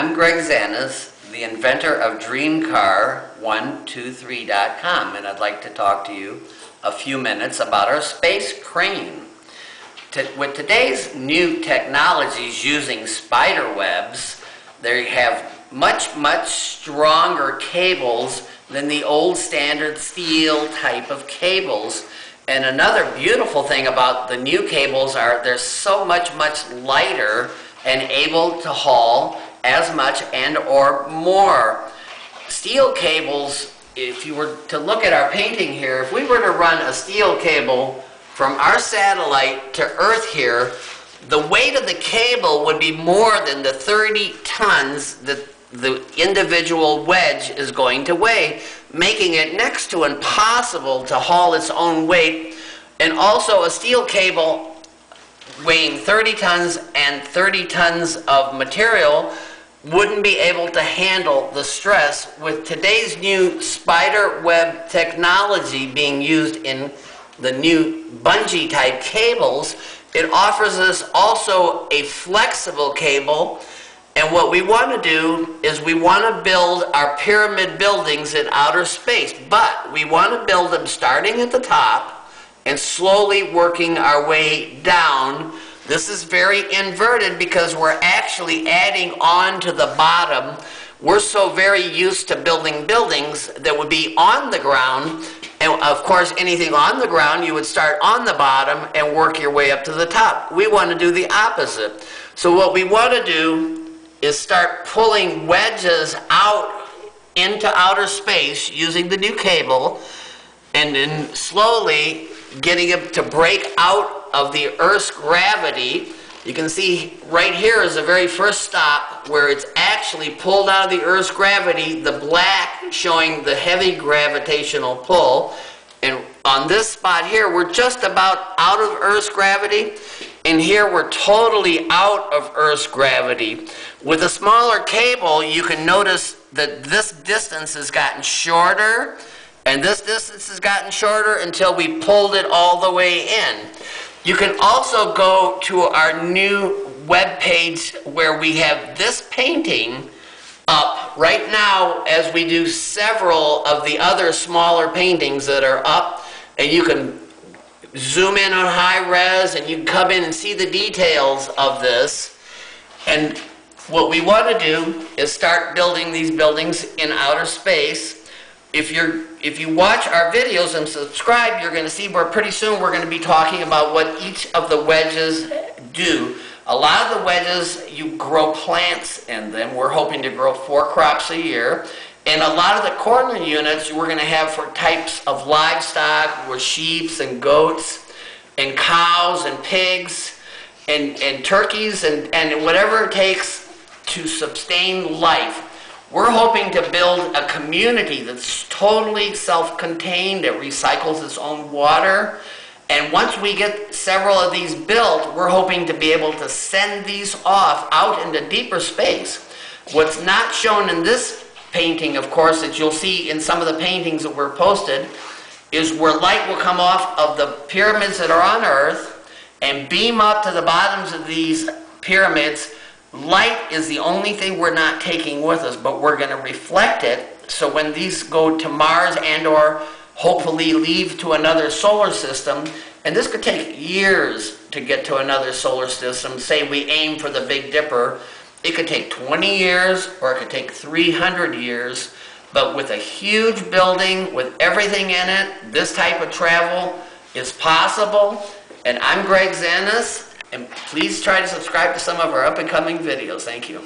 I'm Greg Zanis, the inventor of DreamCar123.com, and I'd like to talk to you a few minutes about our space crane. To, with today's new technologies using spider webs, they have much, much stronger cables than the old standard steel type of cables. And another beautiful thing about the new cables are they're so much, much lighter and able to haul as much and or more. Steel cables, if you were to look at our painting here, if we were to run a steel cable from our satellite to Earth here, the weight of the cable would be more than the 30 tons that the individual wedge is going to weigh, making it next to impossible to haul its own weight. And also a steel cable weighing 30 tons and 30 tons of material wouldn't be able to handle the stress with today's new spider web technology being used in the new bungee type cables it offers us also a flexible cable. And what we want to do is we want to build our pyramid buildings in outer space but we want to build them starting at the top and slowly working our way down this is very inverted because we're actually adding on to the bottom. We're so very used to building buildings that would be on the ground. And of course, anything on the ground, you would start on the bottom and work your way up to the top. We want to do the opposite. So what we want to do is start pulling wedges out into outer space using the new cable and then slowly getting it to break out of the Earth's gravity. You can see right here is the very first stop where it's actually pulled out of the Earth's gravity, the black showing the heavy gravitational pull. And on this spot here, we're just about out of Earth's gravity. And here we're totally out of Earth's gravity. With a smaller cable, you can notice that this distance has gotten shorter and this distance has gotten shorter until we pulled it all the way in. You can also go to our new web page where we have this painting up. Right now as we do several of the other smaller paintings that are up and you can zoom in on high res and you can come in and see the details of this. And what we want to do is start building these buildings in outer space if you're if you watch our videos and subscribe, you're going to see where pretty soon we're going to be talking about what each of the wedges do. A lot of the wedges, you grow plants in them. We're hoping to grow four crops a year. And a lot of the corner units we're going to have for types of livestock, with sheep and goats and cows and pigs and, and turkeys and, and whatever it takes to sustain life. We're hoping to build a community that's totally self-contained, that recycles its own water. And once we get several of these built, we're hoping to be able to send these off out into deeper space. What's not shown in this painting, of course, that you'll see in some of the paintings that were posted, is where light will come off of the pyramids that are on Earth and beam up to the bottoms of these pyramids Light is the only thing we're not taking with us, but we're going to reflect it. So when these go to Mars and or hopefully leave to another solar system, and this could take years to get to another solar system. Say we aim for the Big Dipper. It could take 20 years or it could take 300 years. But with a huge building, with everything in it, this type of travel is possible. And I'm Greg Zanis. And please try to subscribe to some of our up and coming videos. Thank you.